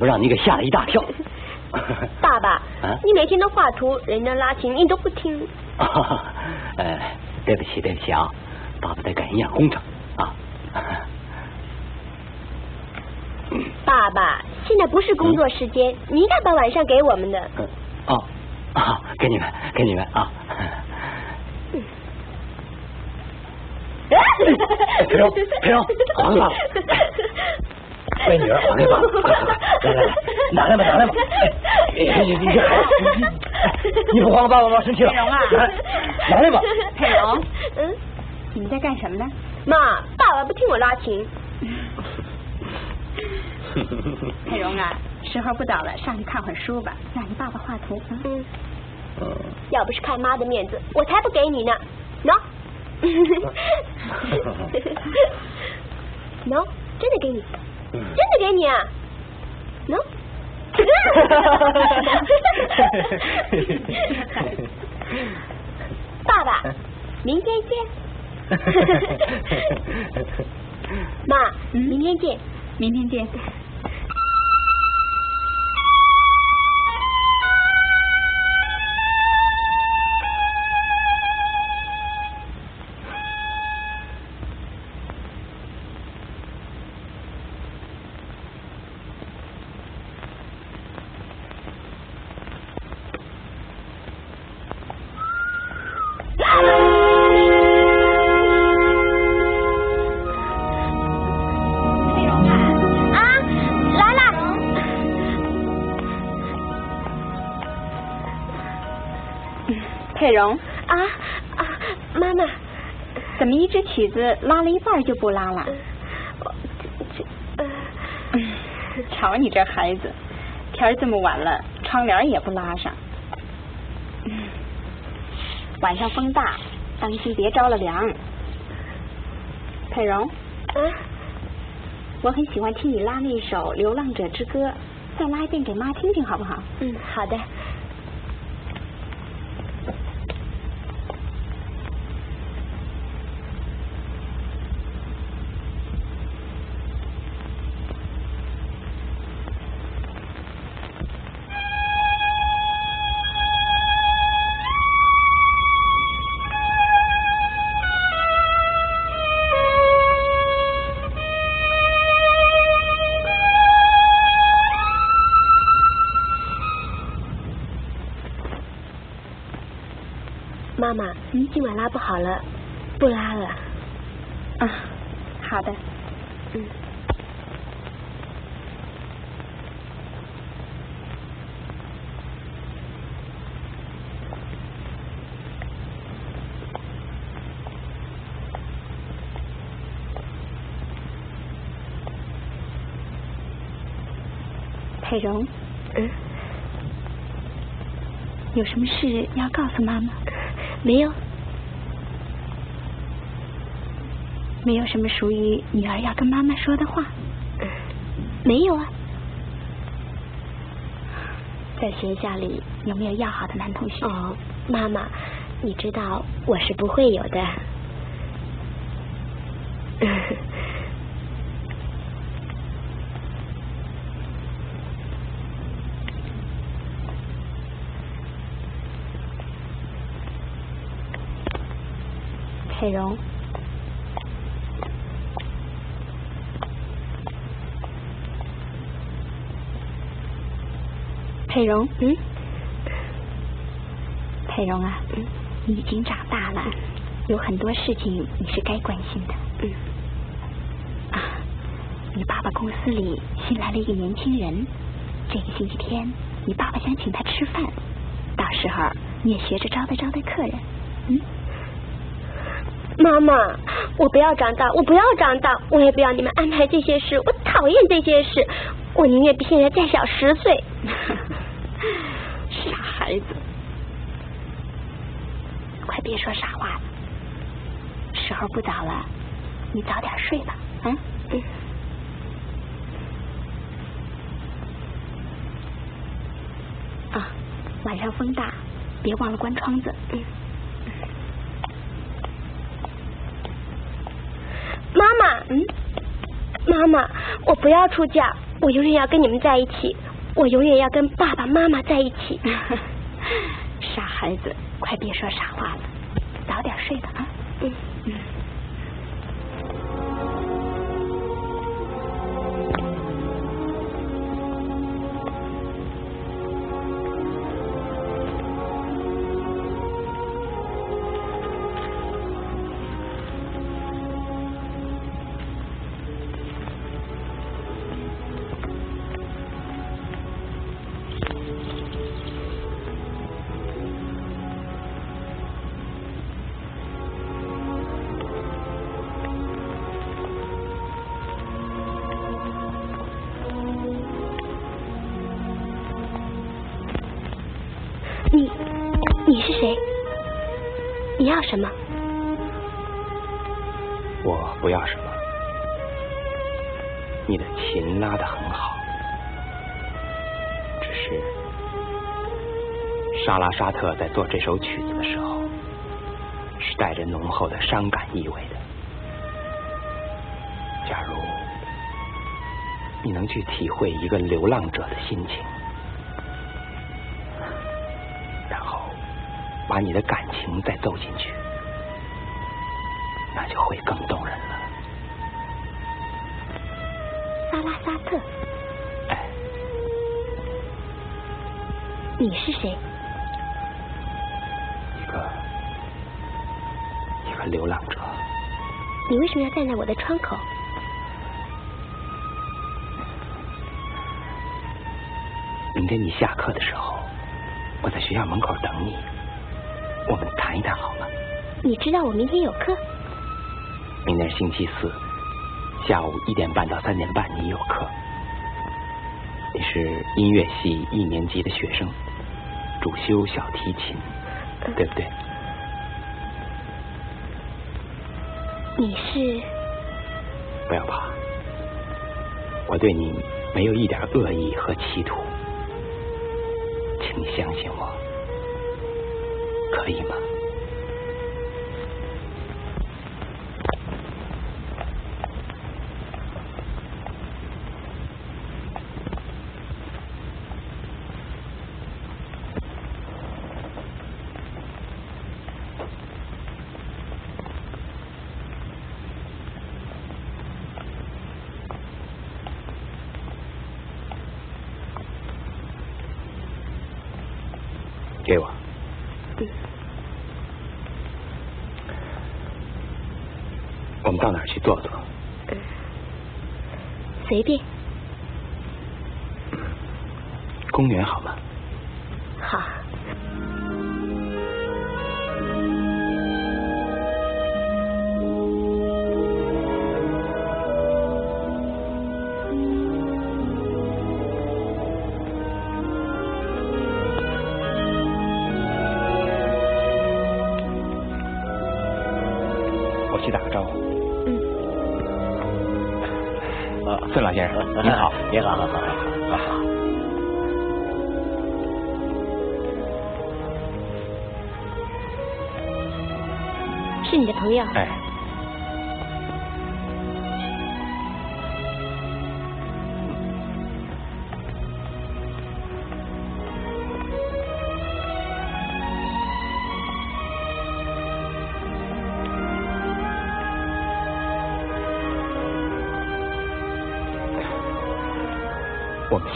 爸爸让你给吓了一大跳。爸爸，啊你每天都画图，人家拉琴你都不听。啊，呃，对不起对不起啊，爸爸在赶营养工程啊。爸爸，现在不是工作时间，你应该把晚上给我们的。嗯哦啊，给你们给你们啊。裴荣裴荣还给爸爸乖女儿还给爸爸，快快快，来来来，拿来吧拿来吧。哎，你你这孩子，你你不还我爸爸妈生气了？佩蓉啊来拿来吧。佩蓉，嗯，你们在干什么呢？妈，爸爸不听我拉琴。佩蓉啊，时候不早了，上去看会儿书吧，让你爸爸画图。嗯嗯，要不是看妈的面子，我才不给你呢。喏，喏，真的给你啊。喏。爸爸，明天见。妈，嗯明天见。明天见。佩蓉啊啊，妈妈，怎么一支曲子拉了一半就不拉了？这这嗯，瞧你这孩子，天儿这么晚了，窗帘也不拉上。晚上风大，当心别着了凉。佩蓉，啊，我很喜欢听你拉那首《流浪者之歌》，再拉一遍给妈听听好不好？嗯，好的。今晚拉不好了，不拉了。啊，好的。嗯。佩蓉，嗯，有什么事要告诉妈妈？没有。没有什么属于女儿要跟妈妈说的话？没有啊。在学校里有没有要好的男同学？哦，妈妈，你知道我是不会有的。佩蓉，佩蓉，嗯，佩蓉啊，嗯你已经长大了，有很多事情你是该关心的。嗯，啊，你爸爸公司里新来了一个年轻人，这个星期天你爸爸想请他吃饭，到时候你也学着招待招待客人。嗯，妈妈，我不要长大，我不要长大，我也不要你们安排这些事，我讨厌这些事，我宁愿比现在再小十岁。傻孩子，快别说傻话了，时候不早了，你早点睡吧。嗯。嗯啊，晚上风大，别忘了关窗子。嗯。妈妈，嗯，妈妈，我不要出嫁，我永远要跟你们在一起，我永远要跟爸爸妈妈在一起。傻孩子，快别说傻话了，早点睡吧啊。嗯 Yeah. 沙特在做这首曲子的时候，是带着浓厚的伤感意味的。假如你能去体会一个流浪者的心情，然后把你的感情再奏进去，那就会更动人了。萨拉萨特，哎，你是谁？流浪者，你为什么要站在我的窗口？明天你下课的时候，我在学校门口等你。我们谈一谈好吗？你知道我明天有课？明天星期四下午一点半到三点半，你有课。你是音乐系一年级的学生，主修小提琴，对不对？你是？不要怕，我对你没有一点恶意和企图，请你相信我，可以吗？给我。我们到哪儿去坐坐？随便。公园好吗？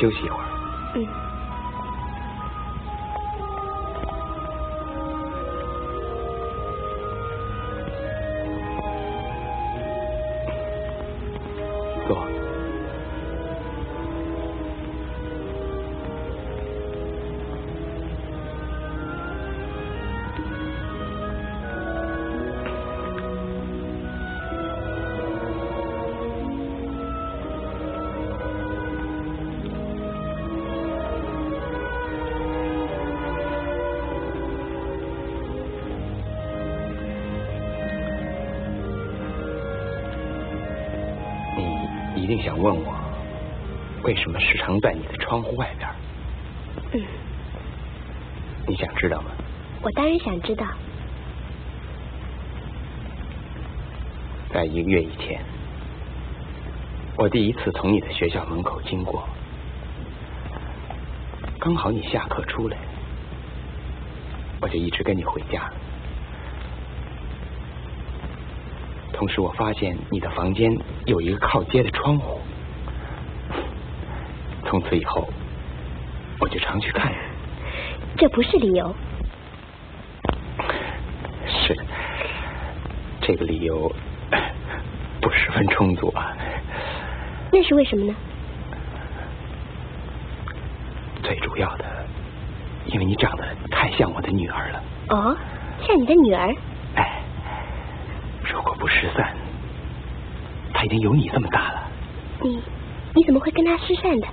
休息一会儿。第一次从你的学校门口经过，刚好你下课出来，我就一直跟你回家。同时，我发现你的房间有一个靠街的窗户，从此以后，我就常去看你。这不是理由。是，这个理由不十分充足啊。那是为什么呢？最主要的，因为你长得太像我的女儿了。哦，像你的女儿？哎，如果不失散，她已经有你这么大了。你你怎么会跟她失散的？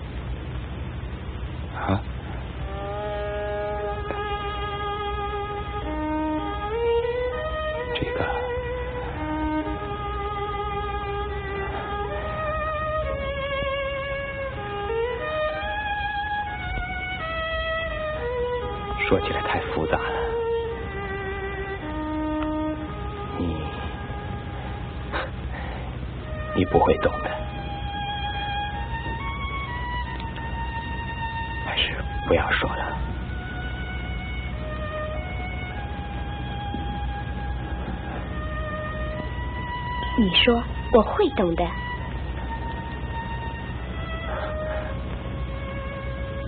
我会懂的。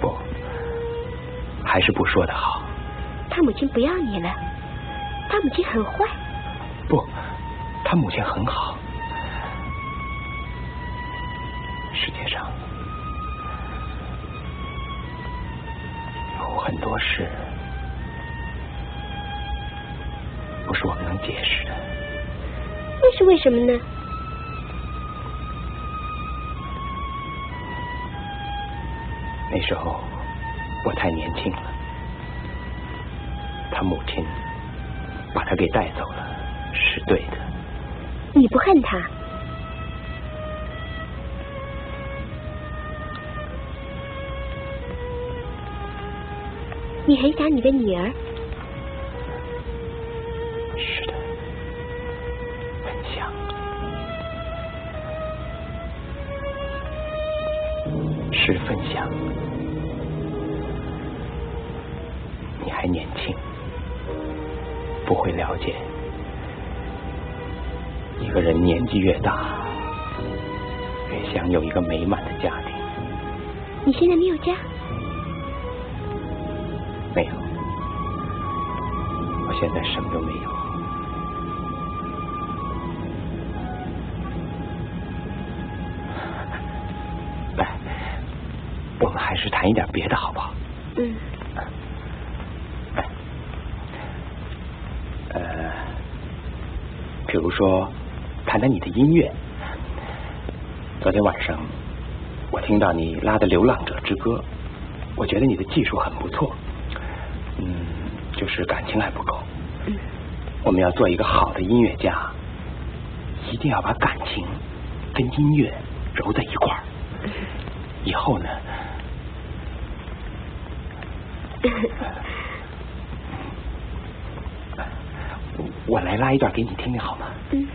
不，还是不说的好。他母亲不要你了，他母亲很坏。不，他母亲很好。越大，音乐。昨天晚上，我听到你拉的《流浪者之歌》，我觉得你的技术很不错。嗯，就是感情还不够。嗯。我们要做一个好的音乐家，一定要把感情跟音乐揉在一块儿。以后呢？我来拉一段给你听听好吗？嗯。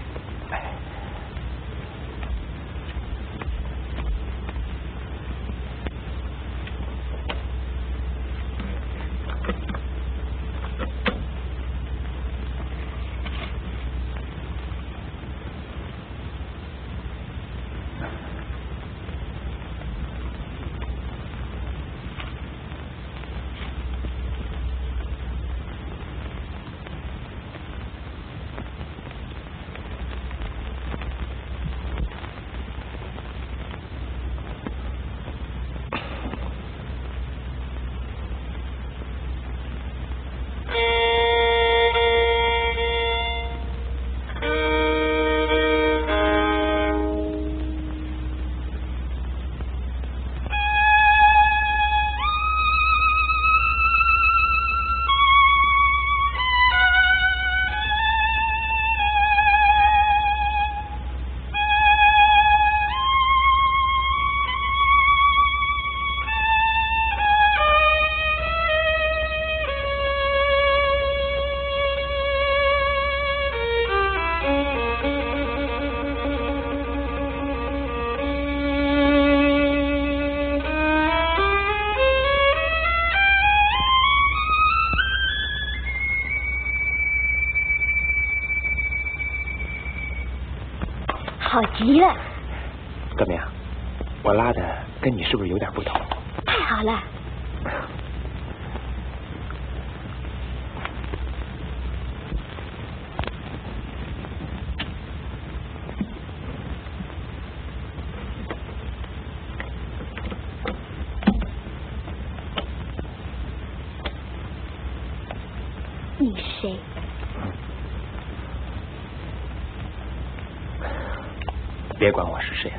别管我是谁。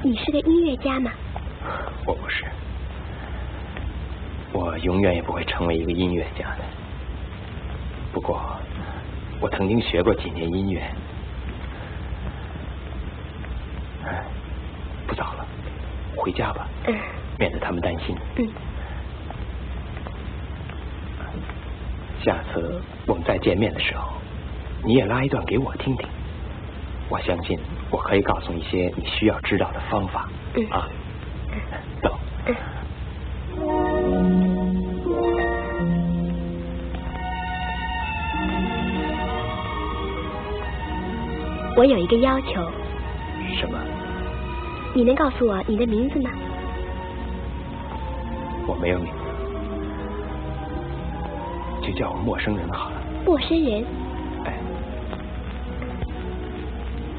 你是个音乐家吗？我不是，我永远也不会成为一个音乐家的。不过，我曾经学过几年音乐。哎，不早了，回家吧，嗯免得他们担心。嗯，下次我们再见面的时候，你也拉一段给我听听。我相信我可以告诉你一些你需要知道的方法。嗯啊，走。我有一个要求，什么？你能告诉我你的名字吗？我没有名字，就叫我陌生人好了。陌生人？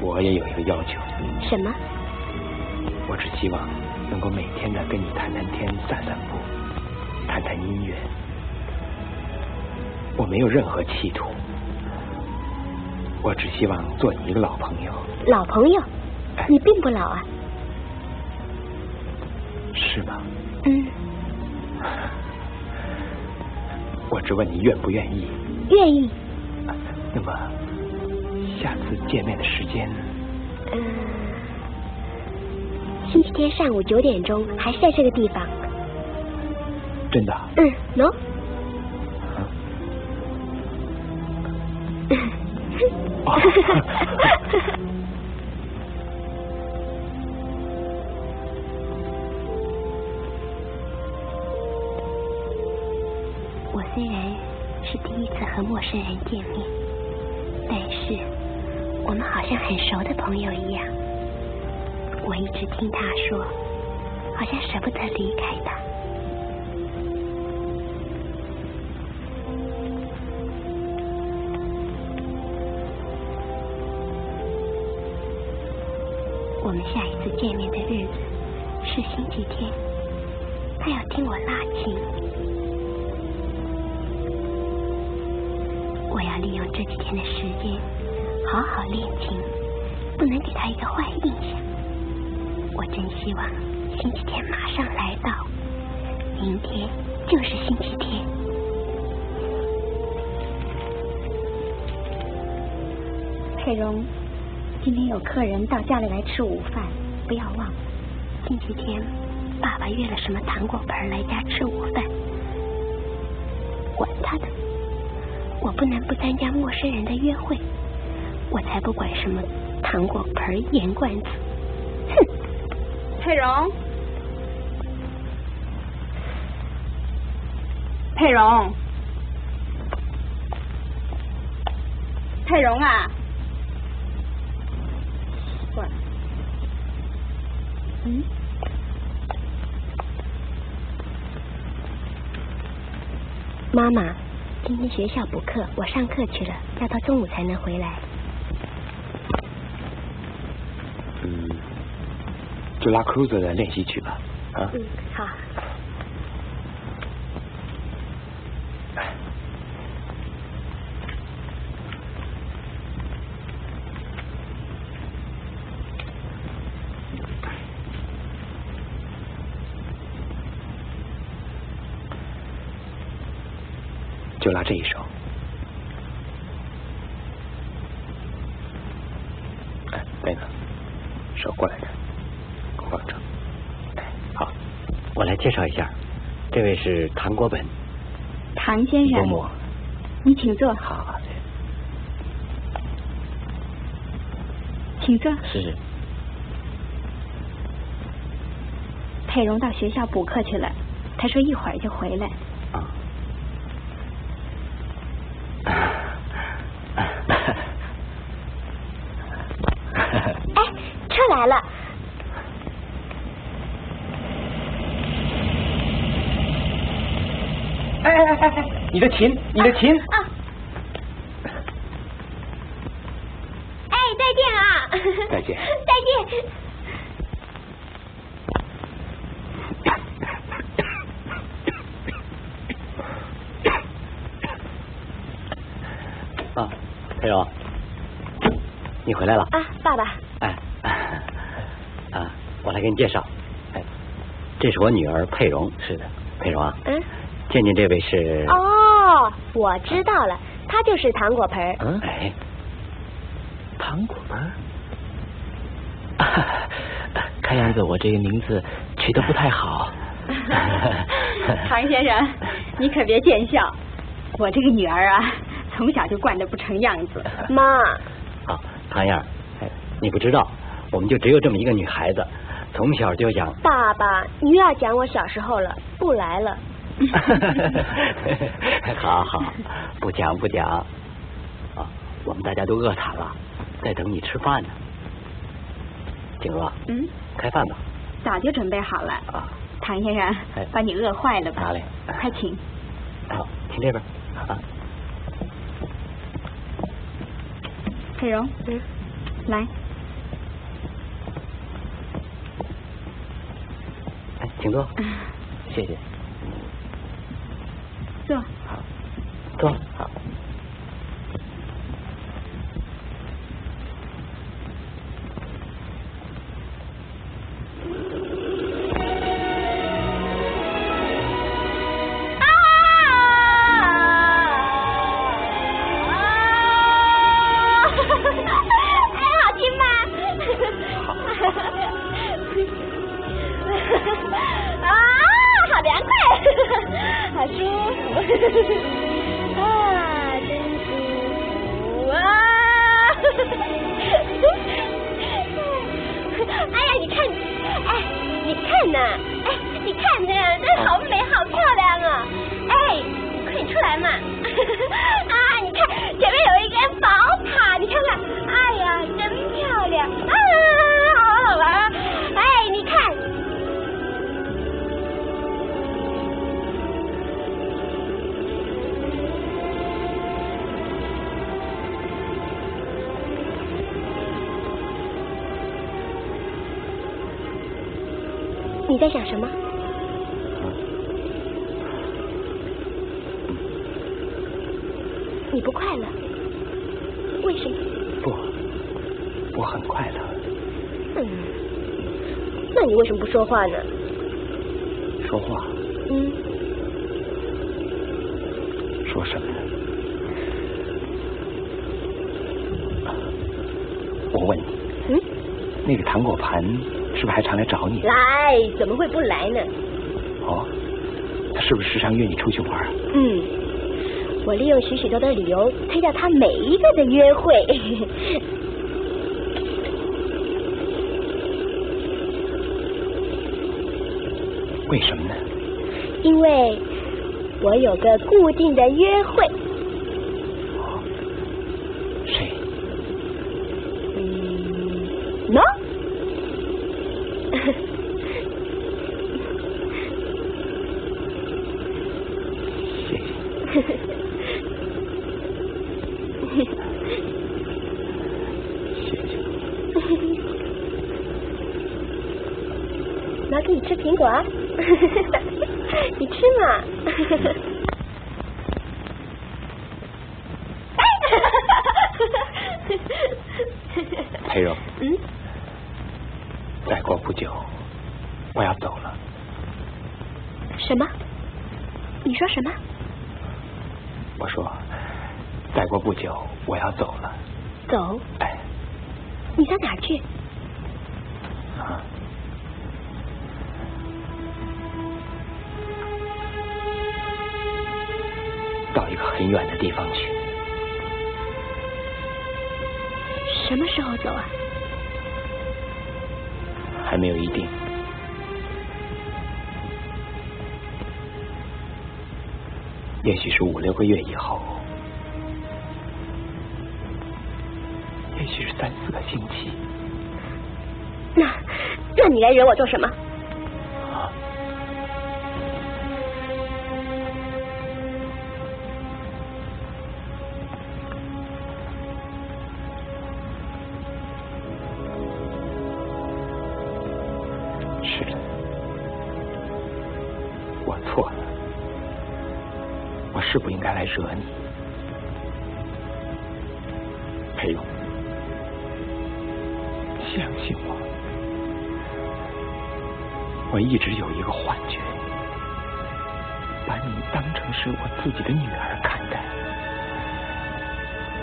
我也有一个要求，什么？我只希望能够每天的跟你谈谈天、散散步、谈谈音乐。我没有任何企图，我只希望做你一个老朋友。老朋友，你并不老啊。是吗？嗯。我只问你愿不愿意？愿意。那么，下次见面的时间？嗯，星期天上午九点钟，还是在这个地方。真的？嗯，喏。我虽然是第一次和陌生人见面，但是我们好像很熟的朋友一样。我一直听他说，好像舍不得离开他。我们下一次见面的日子是星期天，他要听我拉琴。我要利用这几天的时间好好练琴，不能给他一个坏印象。我真希望星期天马上来到，明天就是星期天。佩蓉。今天有客人到家里来吃午饭，不要忘了。星期天，爸爸约了什么糖果盆来家吃午饭。管他的，我不能不参加陌生人的约会。我才不管什么糖果盆、盐罐子。哼！佩蓉，佩蓉，佩蓉啊！嗯，妈妈，今天学校补课，我上课去了，要到中午才能回来。就拉 Cruiser 的练习曲吧，啊。嗯，好。就拉这一首。哎，贝呢？手过来点，放着。哎，好，我来介绍一下，这位是唐国本。唐先生。伯母。你请坐。好。请坐。是是。佩蓉到学校补课去了，她说一会儿就回来。来了！哎哎哎哎，你的琴，你的琴！啊！哎，再见啊！再见！再见！啊，佩蓉，你回来了。啊，爸爸。哎，啊我来给你介绍，哎，这是我女儿佩蓉，是的，佩蓉啊，嗯，见见这位是哦，我知道了，他就是糖果盆儿，嗯，哎，糖果盆，看样子我这个名字取得不太好，唐先生，你可别见笑，我这个女儿啊，从小就惯得不成样子，妈，好，唐燕，哎，你不知道，我们就只有这么一个女孩子。从小就讲，爸爸，你又要讲我小时候了，不来了。好好，不讲不讲。啊，我们大家都饿惨了，在等你吃饭呢。景若，嗯，开饭吧。早就准备好了。啊，唐先生，把你饿坏了吧？拿来，快请。好，请这边。啊。佩蓉，嗯，来。哎请坐，谢谢。哈哈，啊，真舒服啊。哎，哎呀，你看，哎，你看呢？哎，你看呢？这好美好。你在想什么？你不快乐？为什么？不，我很快乐。嗯，那你为什么不说话呢？怎么会不来呢？哦，他是不是时常约你出去玩？嗯，我利用许许多多的理由推掉他每一个的约会。为什么呢？因为我有个固定的约会。许是三四个星期。那，那你来惹我做什么？啊，是的，我错了，我是不应该来惹你，我一直有一个幻觉，把你当成是我自己的女儿看待，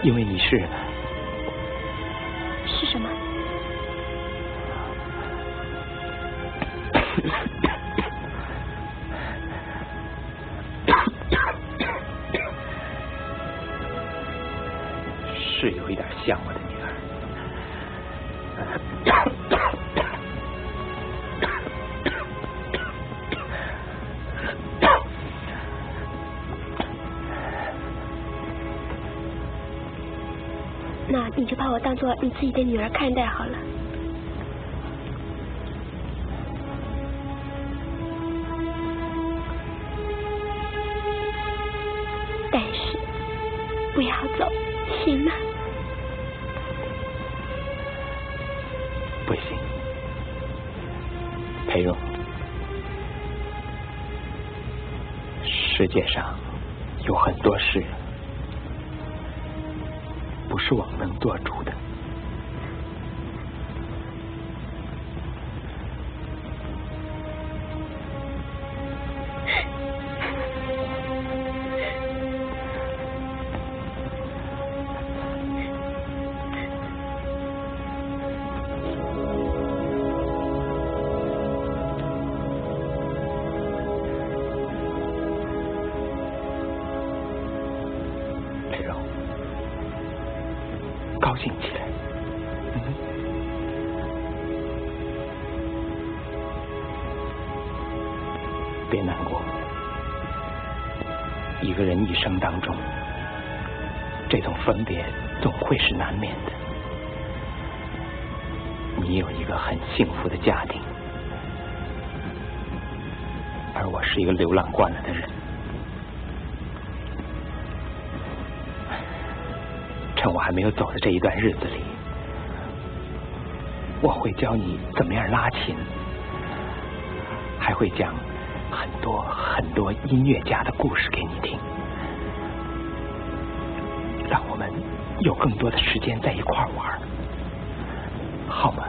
因为你是做你自己的女儿看待好了。但是不要走，行吗？不行，裴荣，世界上有更多的时间在一块玩，好吗？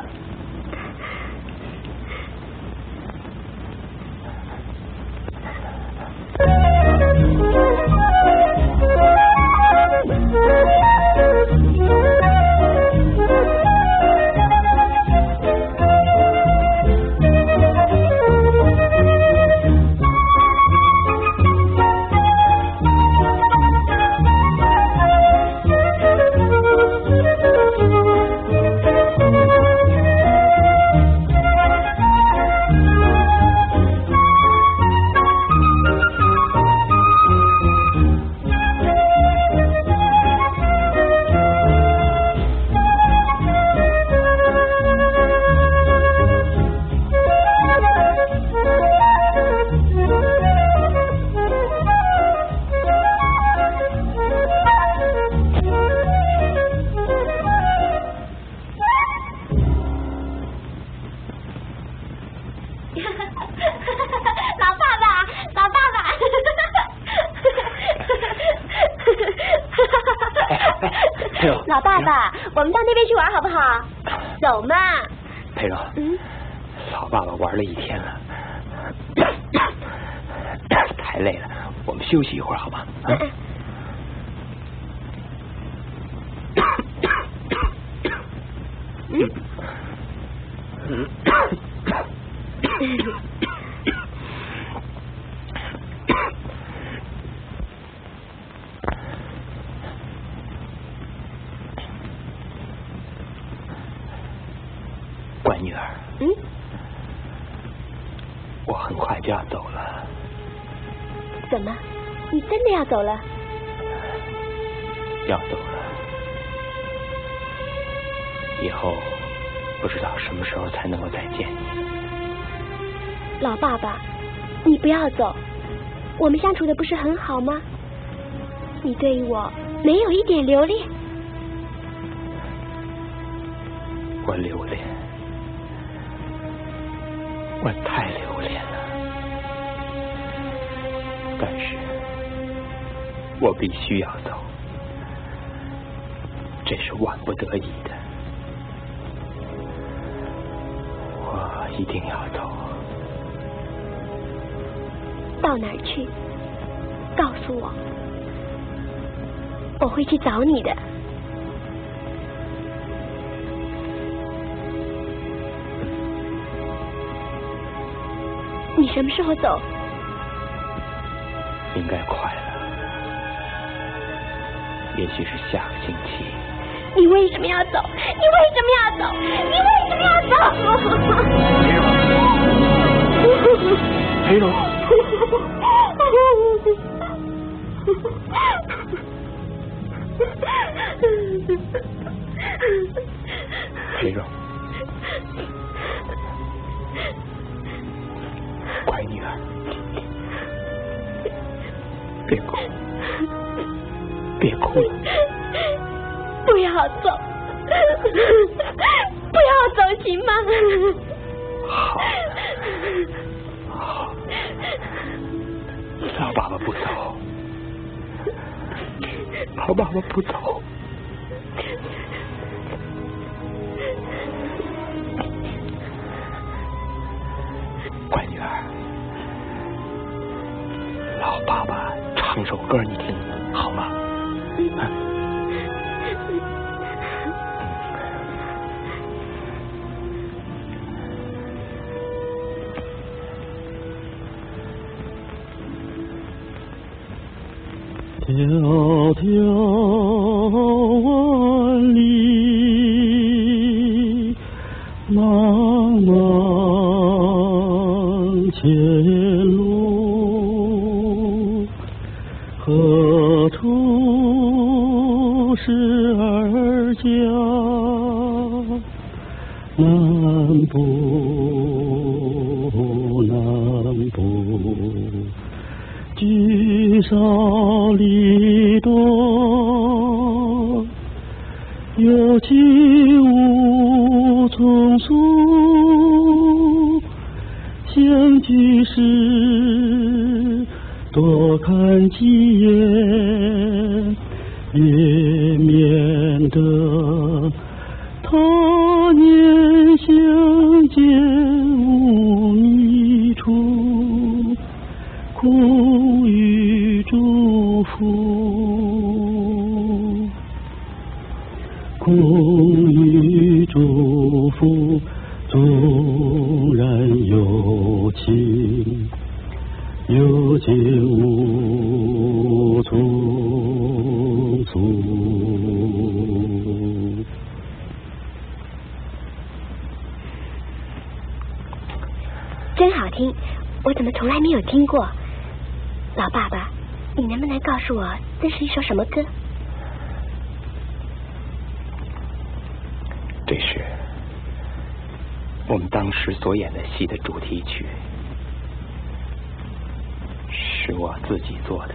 处的不是很好吗？你对我没有一点留恋。我留恋，我太留恋了，但是我必须要走，这是万不得已会去找你的。你什么时候走？应该快了，也许是下个星期。你为什么要走？你为什么要走？你为什么要走？裴龙，裴荣，乖女儿，别哭，别哭了。不要走，不要走，行吗？好，好，让爸爸不走，老爸爸不走。乖女儿，老爸爸唱首歌你听，好吗？嗯迢迢我们当时所演的戏的主题曲，是我自己做的，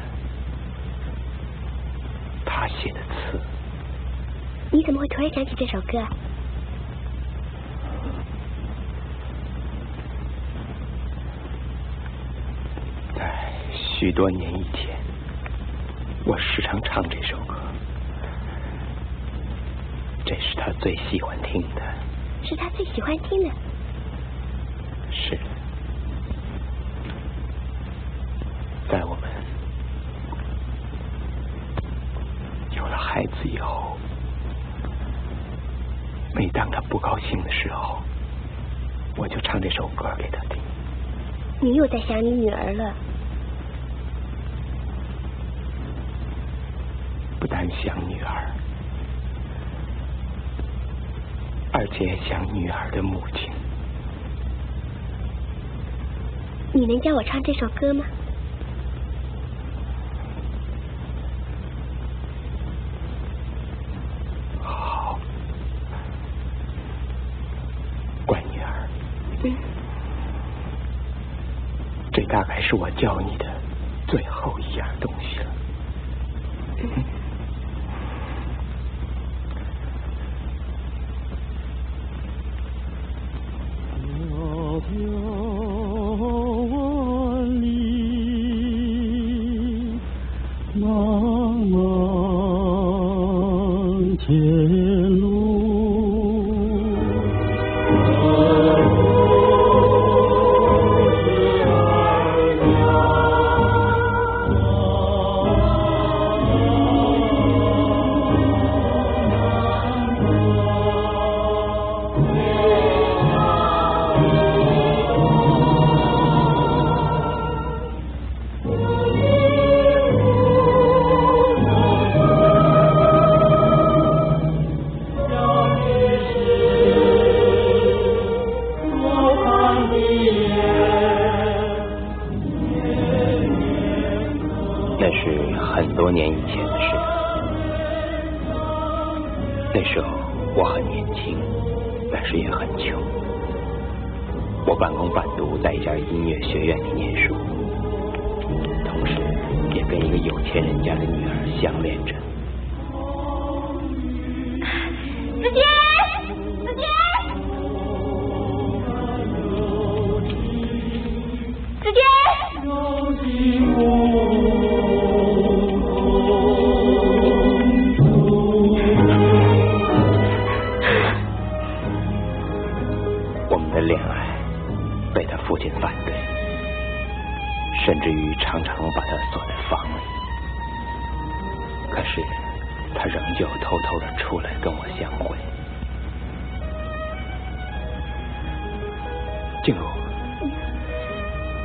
他写的词。你怎么会突然想起这首歌？许多年以前，我时常唱这首歌，这是他最喜欢听的。是他最喜欢听的。是，在我们有了孩子以后，每当他不高兴的时候，我就唱这首歌给他听。你又在想你女儿了。不但想女儿，而且想女儿的母亲。你能教我唱这首歌吗？好，乖女儿。嗯。这大概是我教你的最后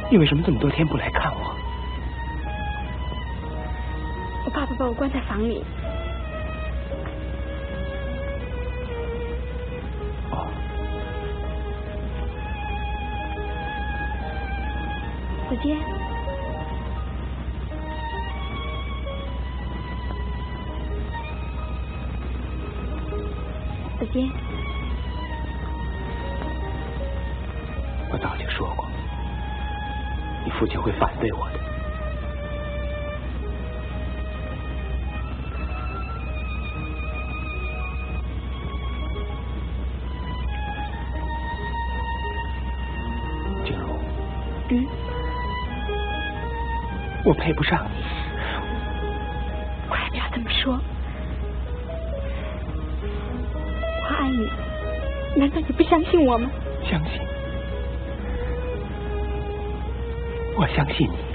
你为什么这么多天不来看我？我爸爸把我关在房里。哦。子坚。子坚。配不上你。快不要这么说，我爱你，难道你不相信我吗？相信，我相信你。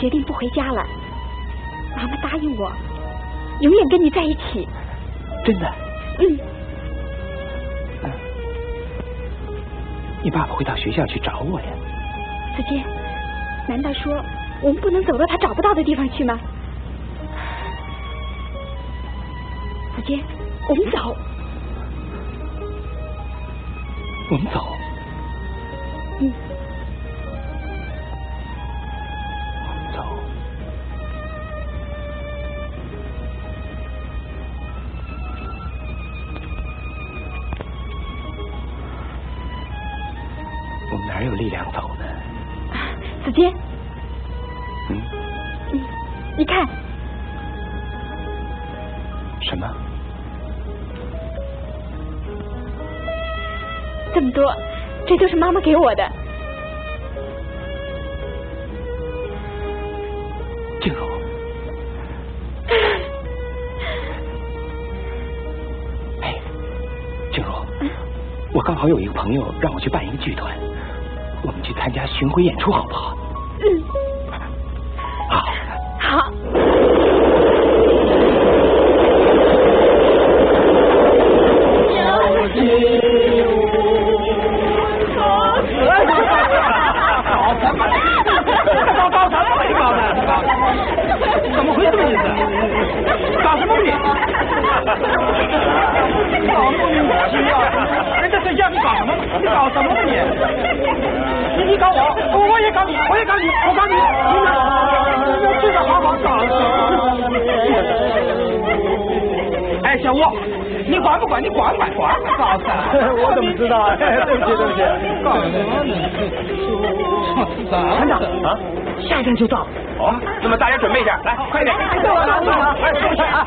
决定不回家了。妈妈答应我，永远跟你在一起。真的？嗯，嗯，你爸爸会到学校去找我呀？子健，难道说我们不能走到他找不到的地方去吗？子健，我们走。我们走。这都是妈妈给我的。静茹，哎，静茹，我刚好有一个朋友让我去办一个剧团，我们去参加巡回演出好不好？嗯，好。好。是搞什么鬼？搞莫名其妙！人家睡觉，你搞什么？你搞什么你？你你搞我，我我也搞你，我也搞你，我搞你，你们你们这个好好搞。哎，小吴，你管不管？你管管管管搞啥？我怎么知道啊？对不起，对不起。搞什么你？团长啊，夏天就到。哦，那么大家准备一下，来，快点，快点，快点，快啊！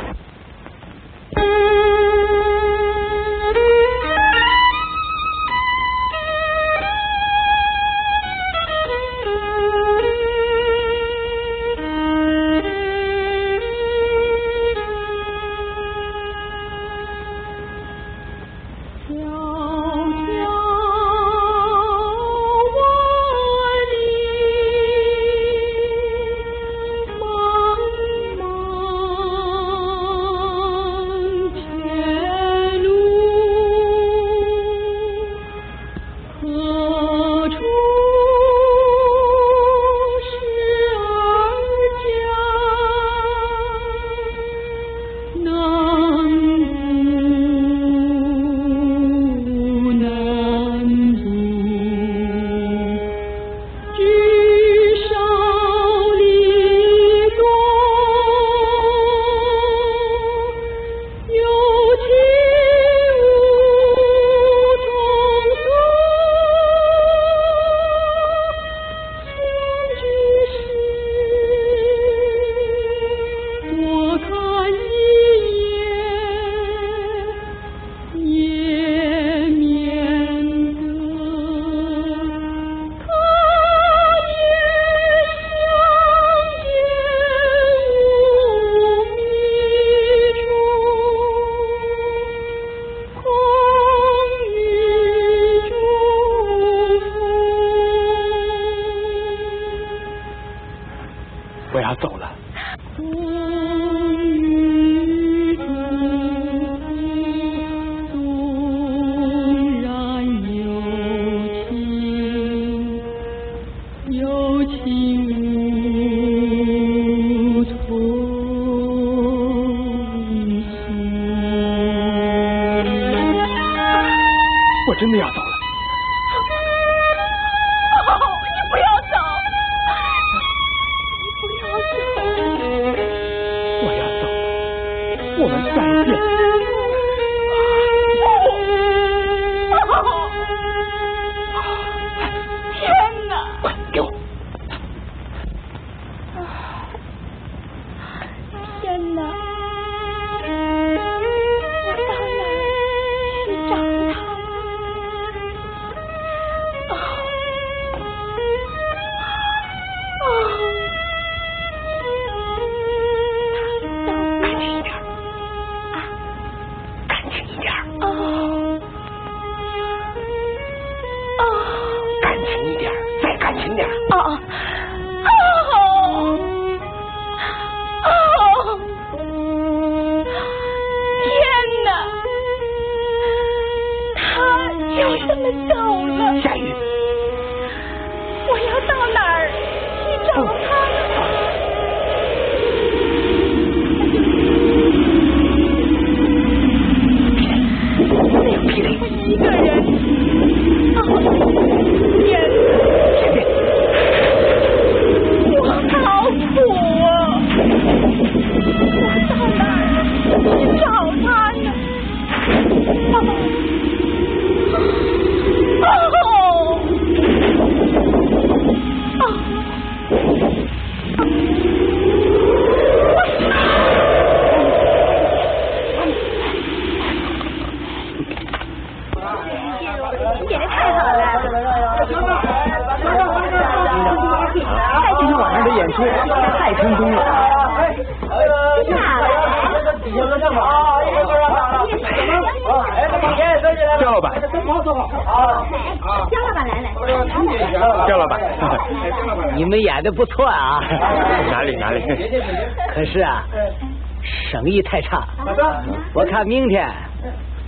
看明天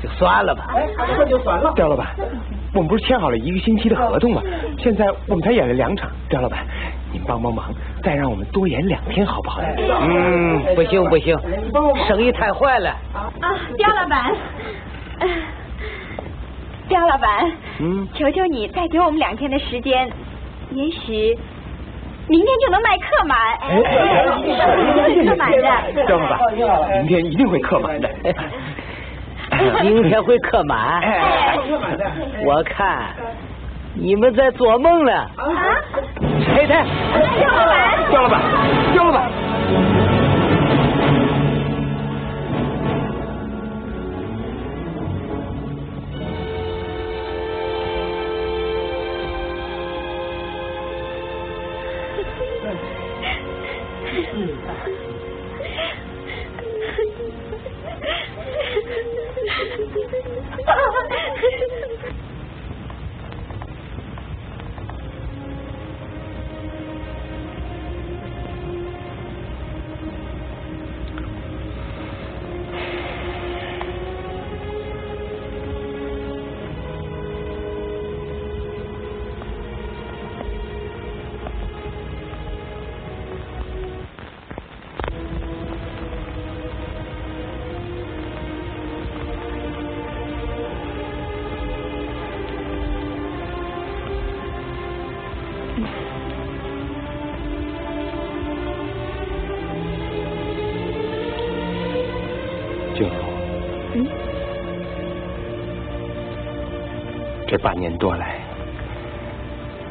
就算了吧。那就算了。刁老板，我们不是签好了一个星期的合同吗？现在我们才演了两场，刁老板，您帮帮忙，再让我们多演两天好不好？嗯，不行不行，生意太坏了。啊，刁老板，呃刁老板，嗯，求求你再给我们两天的时间，也许明天就能卖客满。哎客满的。刁老板，明天一定会客满的。明天会客满，哎我看你们在做梦呢。啊？太太，刁老板，焦老板，焦老板。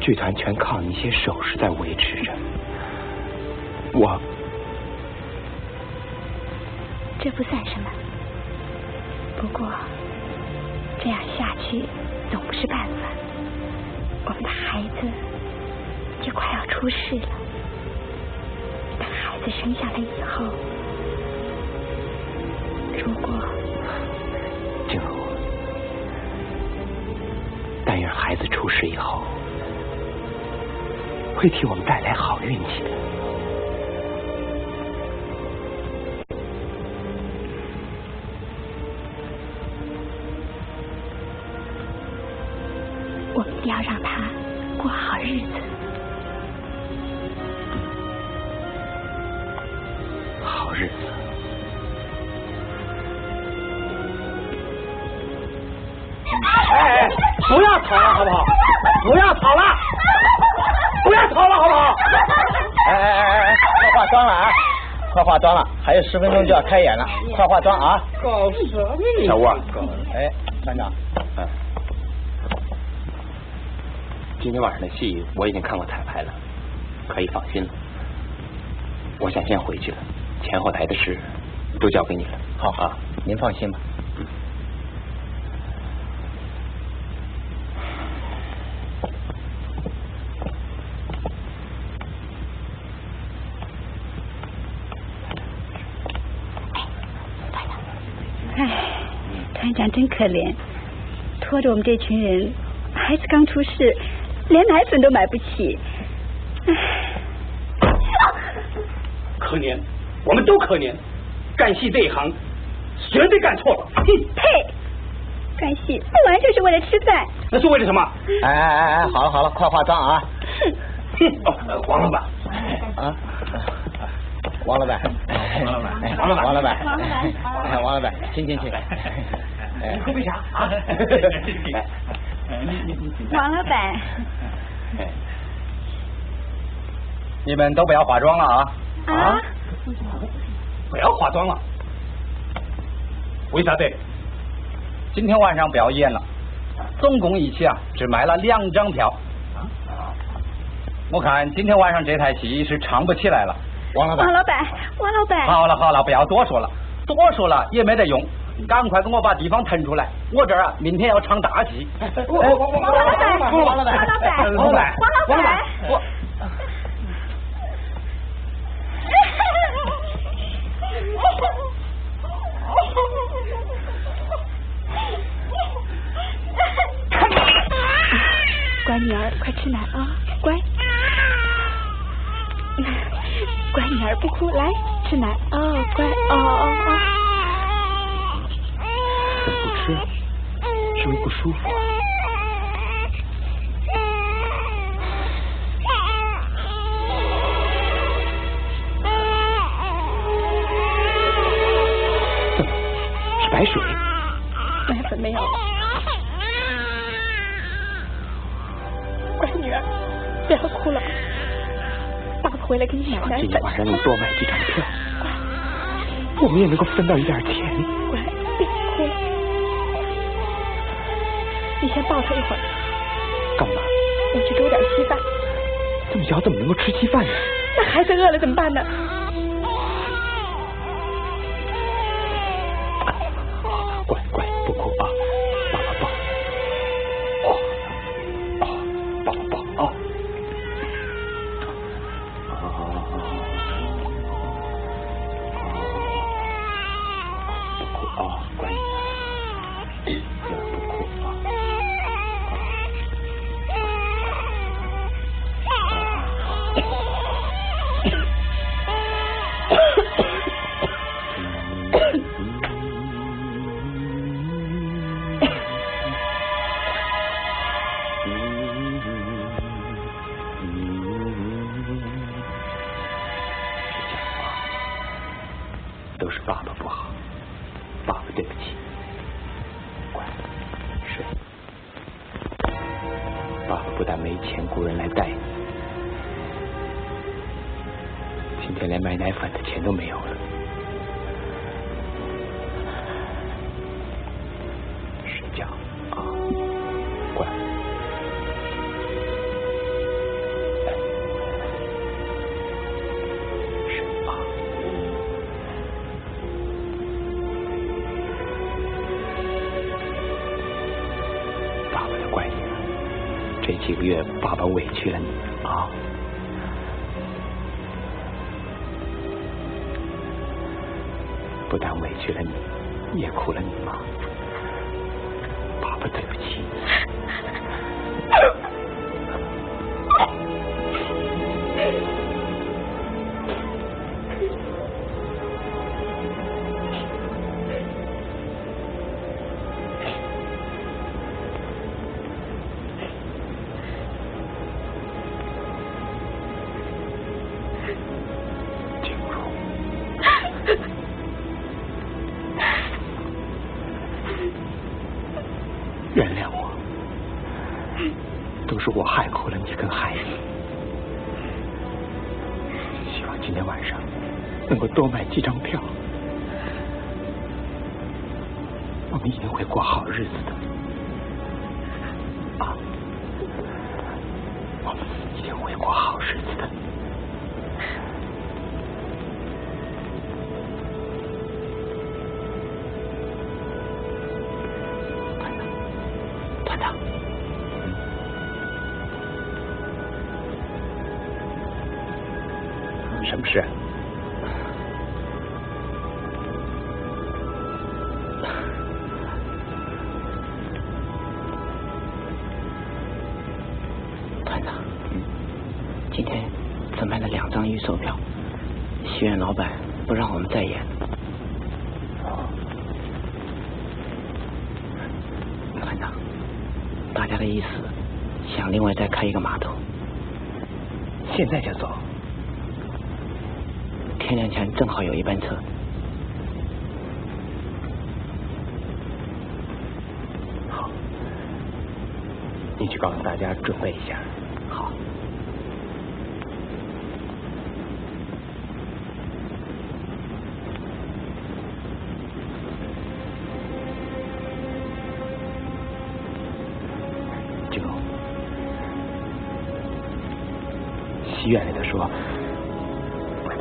剧团全靠你一些手势在维持着。我这不算什么。不过这样下去总不是办法。我们的孩子就快要出世了。等孩子生下来以后，如果静茹，但愿孩子出世以后，会替我们带来好运气的。还有十分钟就要开演了，快化妆啊！搞什么你？小吴啊，哎，班长，嗯，今天晚上的戏我已经看过彩排了，可以放心了。我想先回去了，前后台的事都交给你了。好啊，您放心吧。唉，团长真可怜，拖着我们这群人，孩子刚出世，连奶粉都买不起。唉，可怜，我们都可怜。干戏这一行，绝对干错了。哼，呸！干戏不完全是为了吃饭。那是为了什么？哎哎哎哎，好了好了，快化妆啊！哼，哦，王老板，啊，王老板，王老板哎王老板王老板，王老板哎王老板，请请请，哎喝杯茶啊！王老板，你们都不要化妆了啊！啊，不要化妆了。为啥子？今天晚上表演了，总共一起啊只卖了两张票。我看今天晚上这台戏是唱不起来了。王老板王老板，王老板，好了好了，不要多说了，多说了也没得用，赶快给我把地方腾出来，我这儿啊明天要唱大戏。哎王老板，王老板，王老板，王老板，王老板，我乖女儿，快吃奶啊，乖。乖女儿不哭，来吃奶哦，乖哦哦哦。怎么不吃？是不是不舒服啊？怎么？是白水？奶粉没有了。乖女儿，不要哭了，爸爸回来给你买奶粉。今天晚上你多买几张票，我们也能够分到一点钱。你先抱他一会儿，干嘛？我去煮点稀饭。这么小怎么能够吃稀饭呢？那孩子饿了怎么办呢？不好，爸爸对不起。乖，睡。爸爸不但没钱雇人来带你，今天连买奶粉的钱都没有了。几个月爸爸委屈了你啊。不但委屈了你，也苦了你妈。爸爸对不起。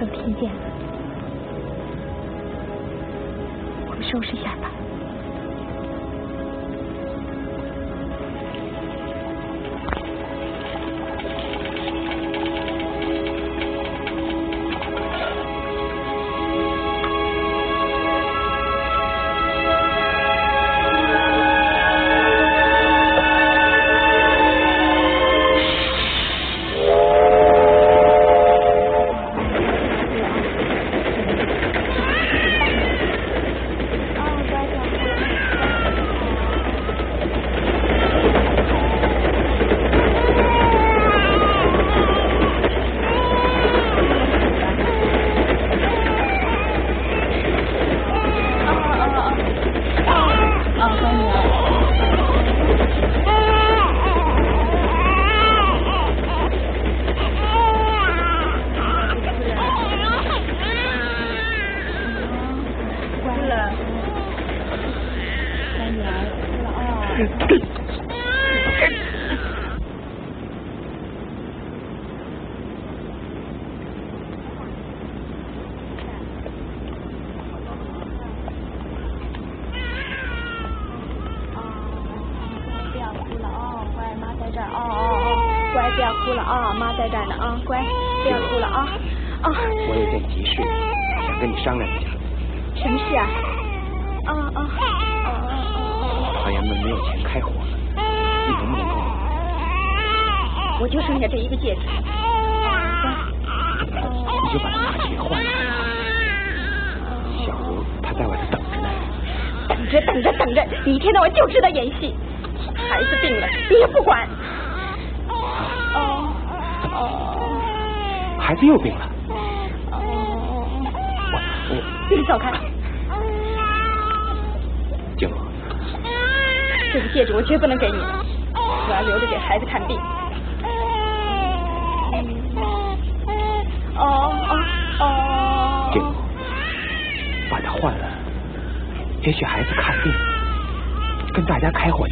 都听见了。我们收拾一下吧。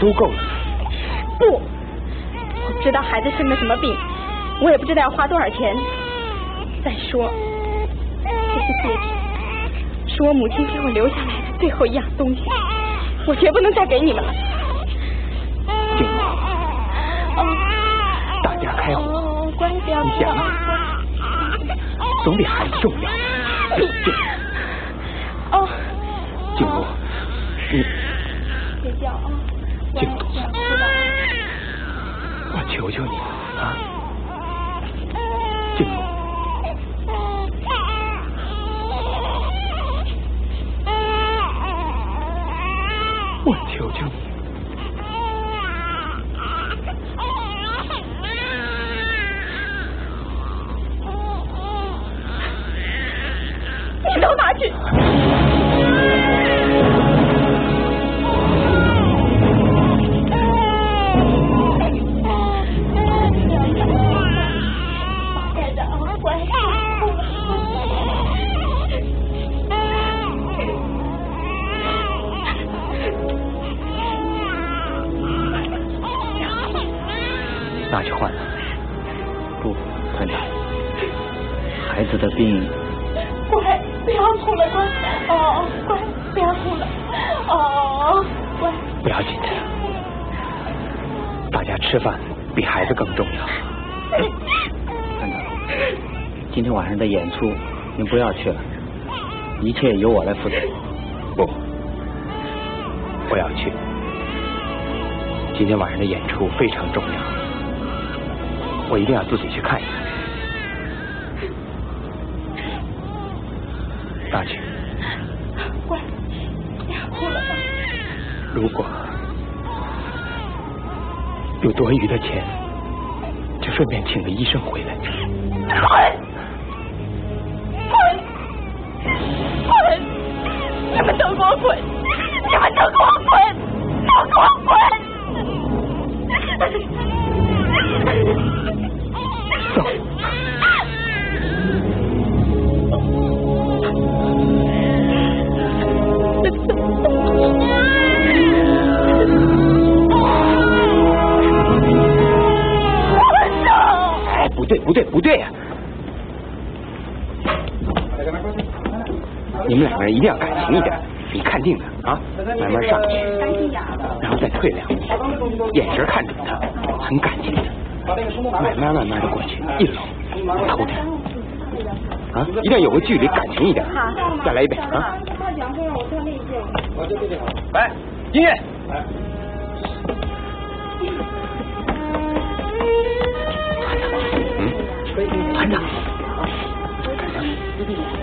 都够了。不我知道孩子生的什么病我也不知道要花多少钱。再说这些戒指是我母亲给我留下来的最后一样东西我绝不能再给你们了。大家开火总比孩子重要。净动手是我求求你了啊。一切由我来负责不我要去。今天晚上的演出非常重要我一定要自己去看一看。大姐乖不要哭了如果有多余的钱就顺便请个医生回来。最亮。眼神看准他很感激慢慢慢慢的过去一搂头疼啊一定要有个距离感情一点。好再来一遍啊。来音乐团长嗯团长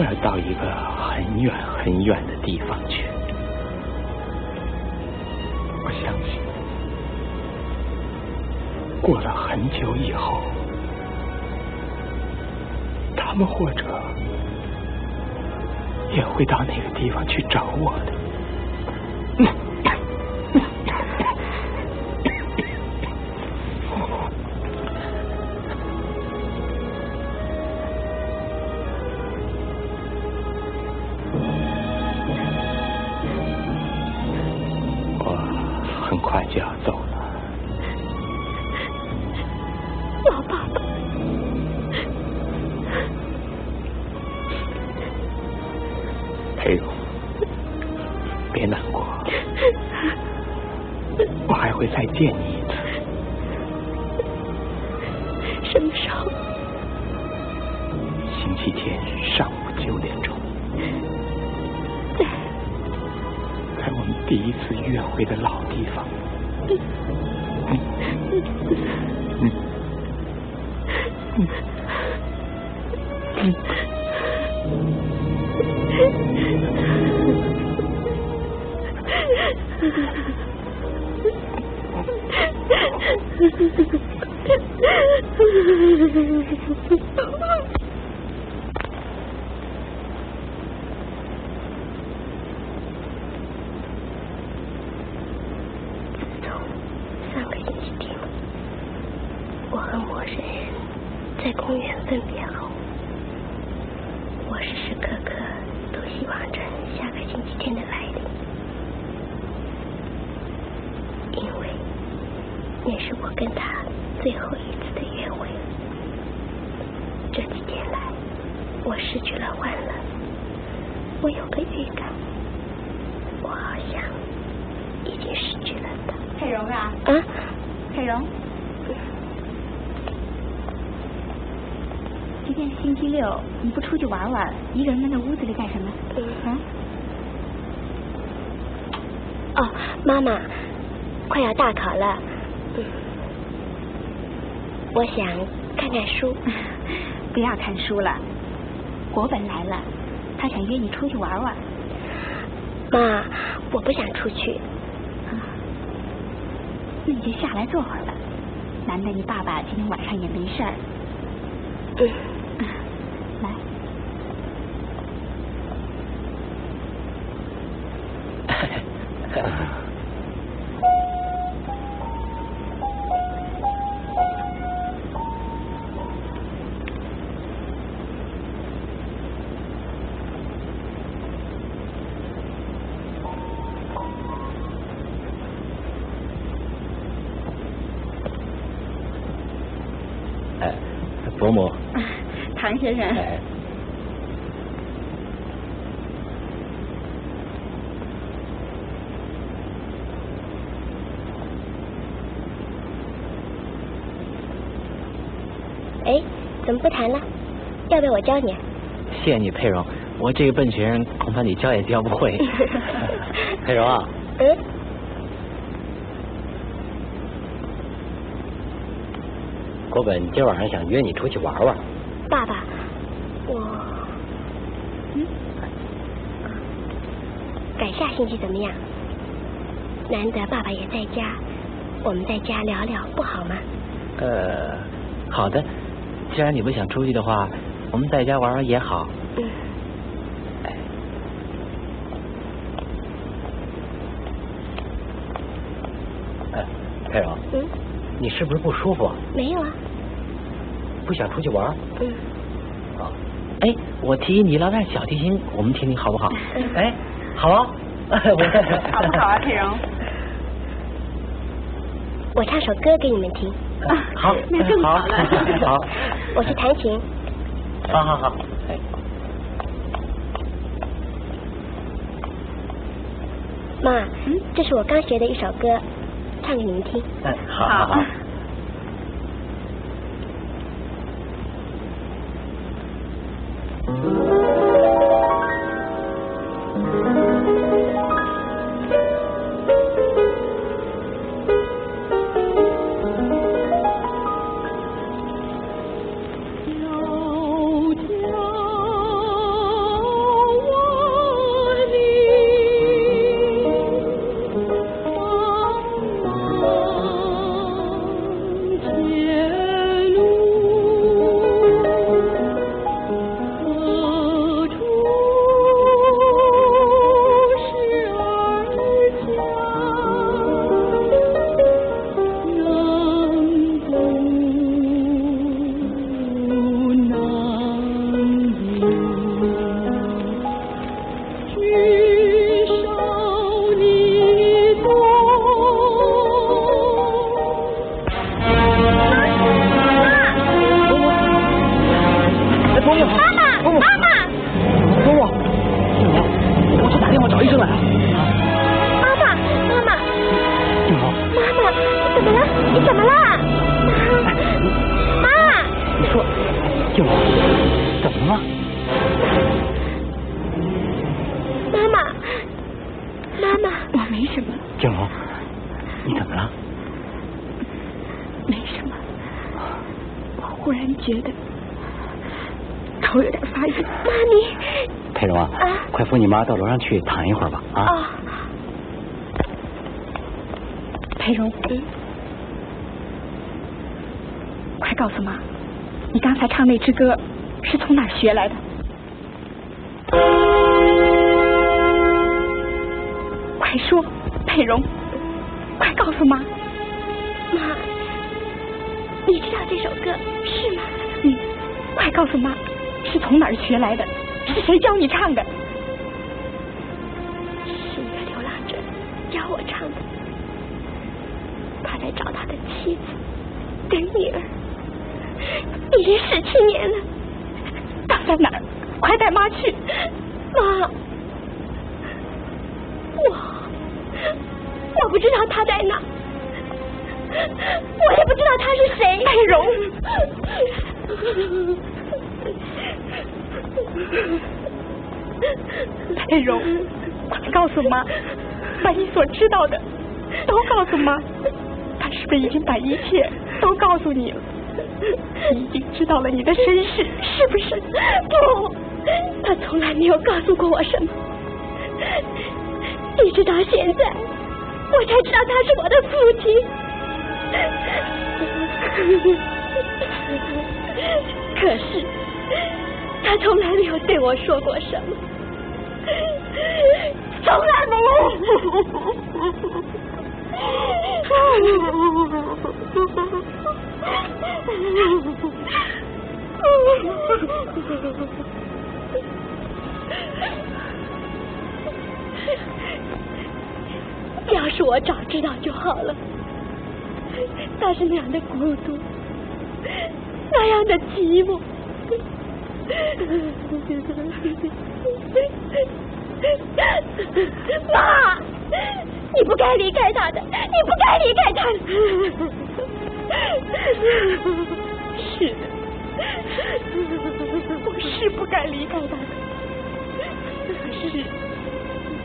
我要到一个很远很远的地方去。我相信，过了很久以后，他们或者也会到那个地方去找我的。来坐会儿吧。难得你爸爸今天晚上也没事儿。伯母，唐先生，哎，哎，怎么不弹了？要不要我教你？谢谢你，佩蓉，我这个笨学生恐怕你教也教不会。佩蓉啊，嗯，国本今晚上想约你出去玩玩。爸爸，我，嗯，改下星期怎么样？难得爸爸也在家，我们在家聊聊不好吗？呃，好的，既然你不想出去的话，我们在家玩玩也好。嗯，哎，哎，佩蓉，嗯，你是不是不舒服啊？没有啊，不想出去玩？嗯，啊，哎，我提议你拉段小提琴，我们听听好不好？嗯哎，好啊，我 好不好啊，佩蓉？我唱首歌给你们听。好，那更好 好，我去弹琴。好好好，哎，妈，这是我刚学的一首歌，唱给你们听。嗯，好好好。觉得头有点发晕。妈咪，佩蓉啊，啊快扶你妈到楼上去躺一会儿吧啊！哦，裴荣，快告诉妈，你刚才唱那支歌是从哪儿学来的？快说，佩蓉，快告诉。妈，你知道这首歌是吗？嗯，快告诉妈，是从哪儿学来的？是谁教你唱的？是一个流浪者教我唱的。他在找他的妻子跟女儿，已经十七年了。他在哪儿？快带妈去！妈，我我不知道他在哪，我也不知道他是谁。佩蓉，佩蓉，快告诉妈，把你所知道的都告诉妈。他是不是已经把一切都告诉你了？你已经知道了你的身世，是不是？不，他从来没有告诉过我什么，一直到现在，我才知道他是我的父亲。可是，他从来没有对我说过什么，从来没有。要是我早知道就好了。他是那样的孤独，那样的寂寞。妈，你不该离开他的，你不该离开他的。是的，我是不该离开他的。可是，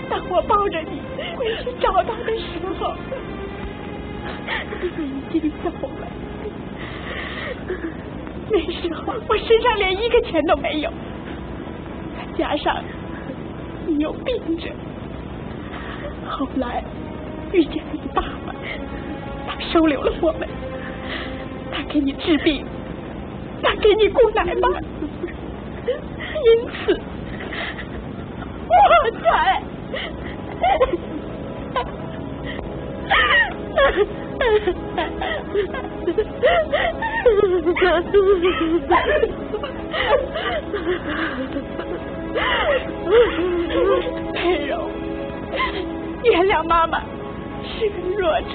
当我抱着你回去找他的时候，已经走了。那时候我身上连一个钱都没有，再加上你又病着。后来遇见了你爸爸，他收留了我们，他给你治病，他给你供奶妈，因此我才。佩蓉，原谅妈妈是个弱者，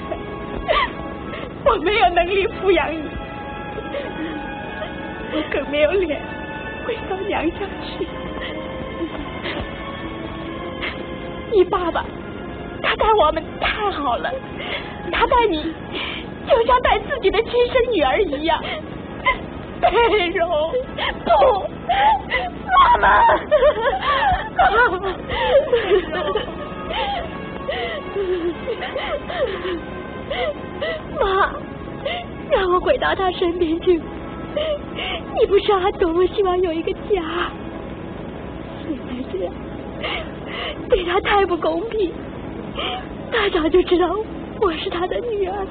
我没有能力抚养你，我更没有脸回到娘家去。你爸爸，他待我们太好了，他待你就像待自己的亲生女儿一样。佩柔，不，妈妈，妈妈，妈，让我回到他身边去。你不知道他多么希望有一个家。现在这样，对他太不公平。他早就知道我是他的女儿，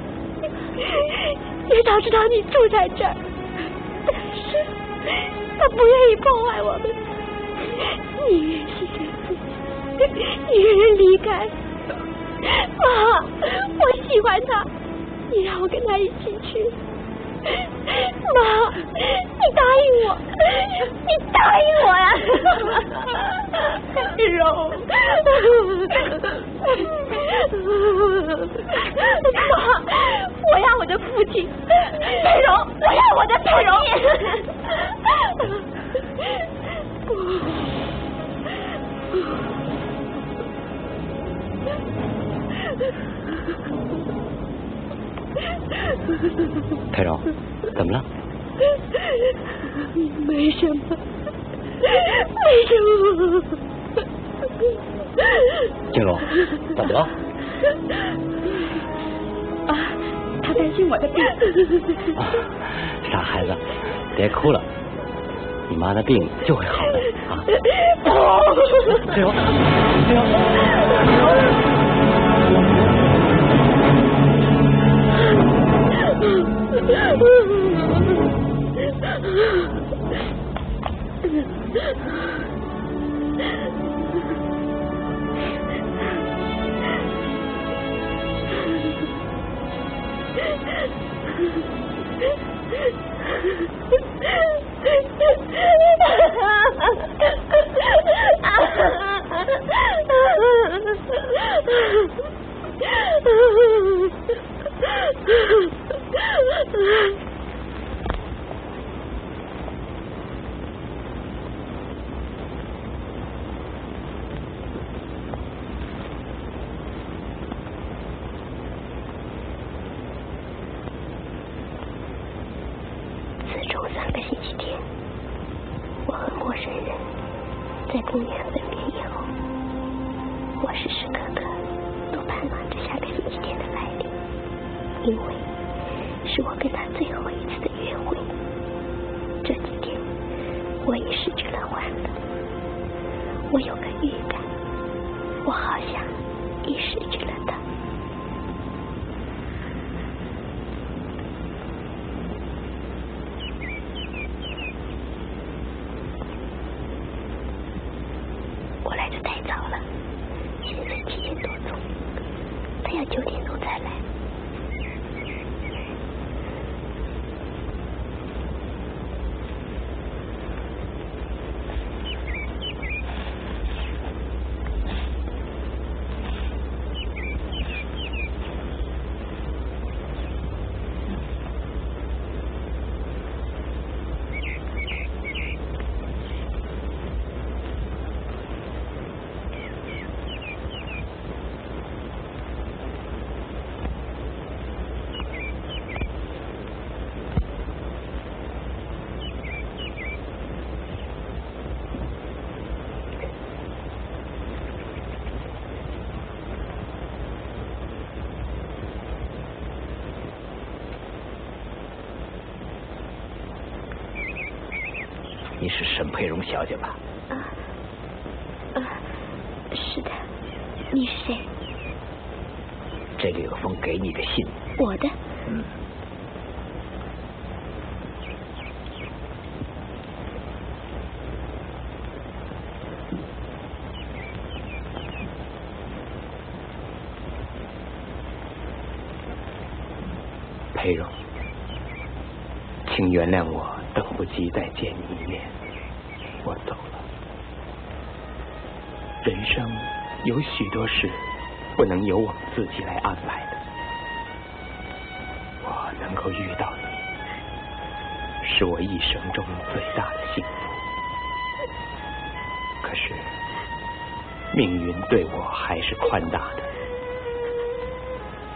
也早知道你住在这儿。但是他不愿意破坏我们，你愿牺牲自己，一个人离开。妈，我喜欢他，你让我跟他一起去。妈你答应我你答应我呀。玉荣妈我要我的父亲佩蓉我要我的佩蓉 佩柔，怎么了？没什么，没什么。静茹，怎么了？啊，他担心我的病。啊，傻孩子，别哭了，你妈的病就会好的啊。佩蓉，佩蓉。自 Oh, my God. 原谅我等不及再见你一面，我走了。人生有许多事不能由我们自己来安排的。我能够遇到你，是我一生中最大的幸福。可是，命运对我还是宽大的。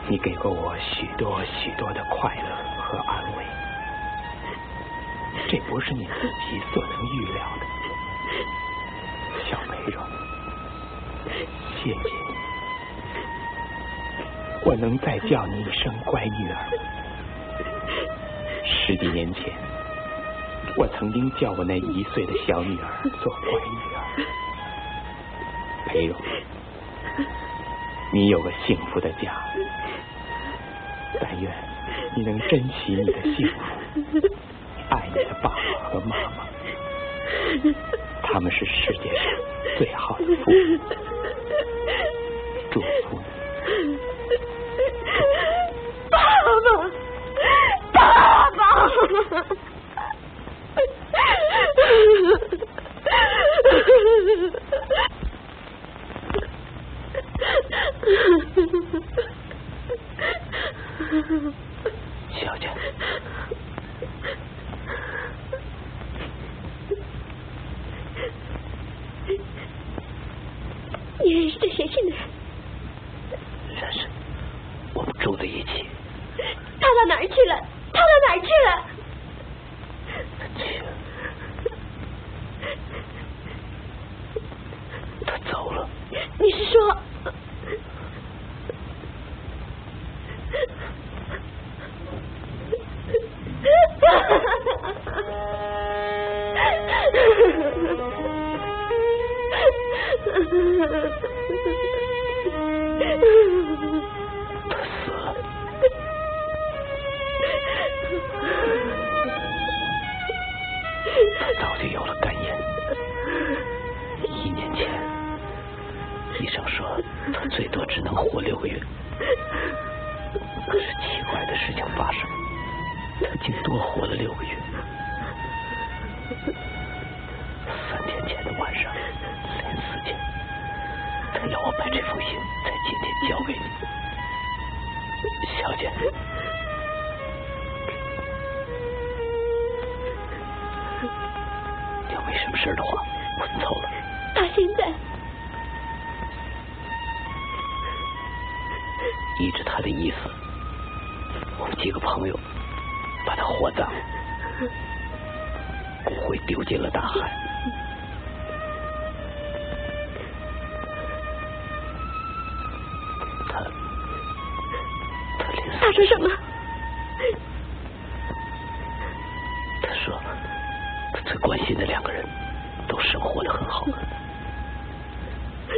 你给过我许多许多的快乐和安慰，这不是你自己所能预料的，小培荣，谢谢你，我能再叫你一声乖女儿。十几年前，我曾经叫我那一岁的小女儿做乖女儿，培荣，你有个幸福的家。但愿你能珍惜你的幸福，你的爸爸和妈妈，他们是世界上最好的父母。祝福你，爸爸，爸爸。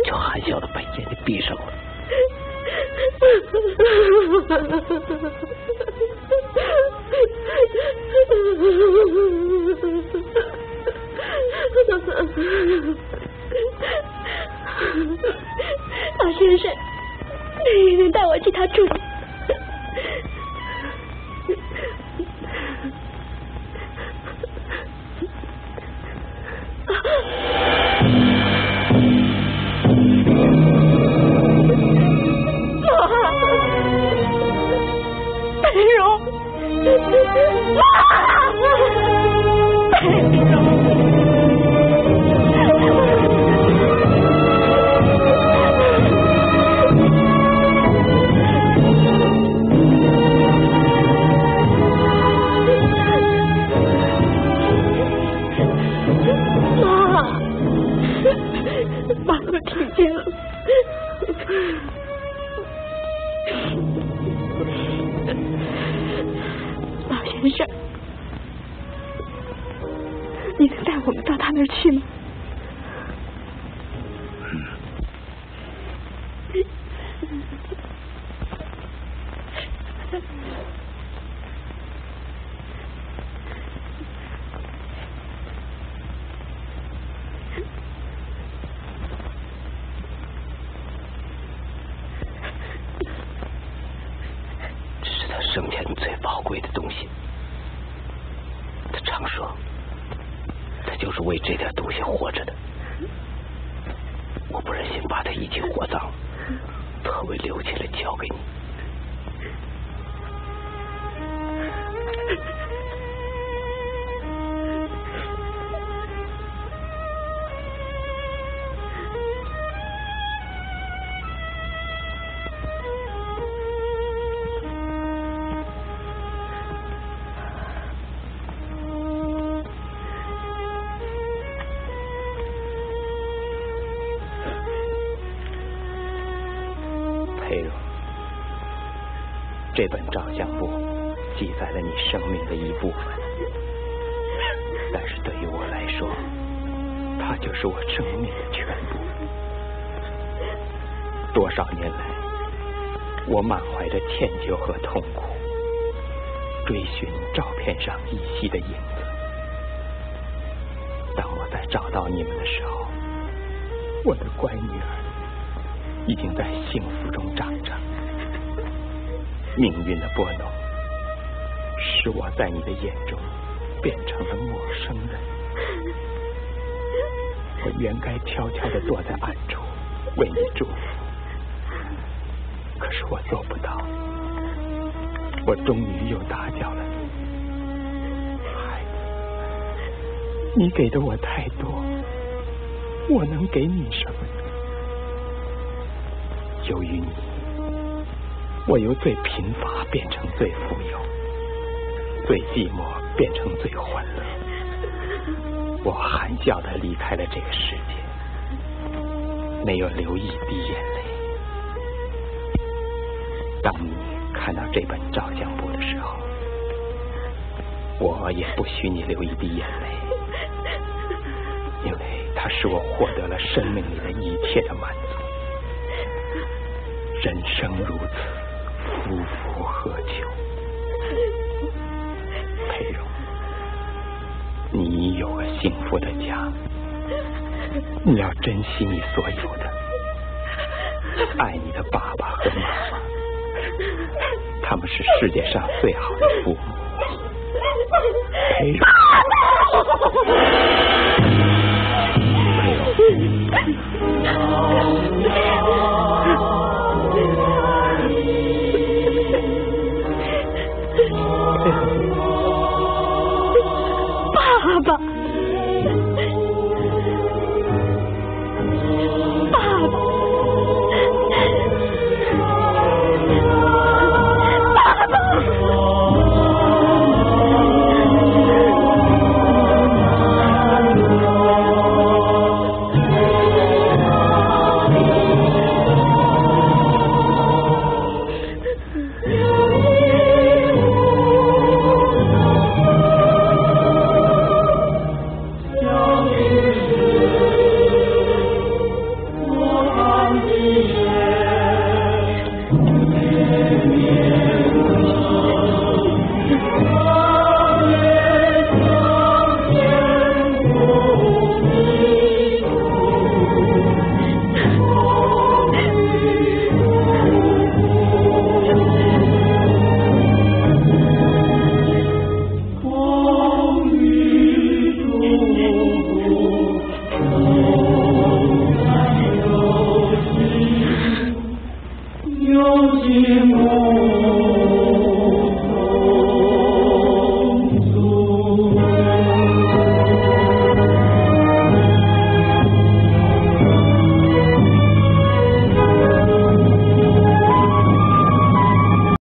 就含笑的把眼睛闭上了。老先生，你能带我去他住？的一部分，但是对于我来说，它就是我生命的全部。多少年来，我满怀着歉疚和痛苦，追寻照片上依稀的影子。当我在找到你们的时候，我的乖女儿已经在幸福中长着。命运的拨弄，使我在你的眼中变成了陌生人。我原该悄悄的躲在暗处为你祝福，可是我做不到。我终于又打搅了你，孩子，你给的我太多，我能给你什么呢？由于你，我由最贫乏变成最富有，最寂寞变成最欢乐。我含笑的离开了这个世界，没有流一滴眼泪。当你看到这本照相簿的时候，我也不许你流一滴眼泪，因为它使我获得了生命里的一切的满足。人生如此，夫复何求？佩蓉，你已有个幸福的家，你要珍惜你所有的，爱你的爸爸和妈妈，他们是世界上最好的父母。佩蓉，佩蓉。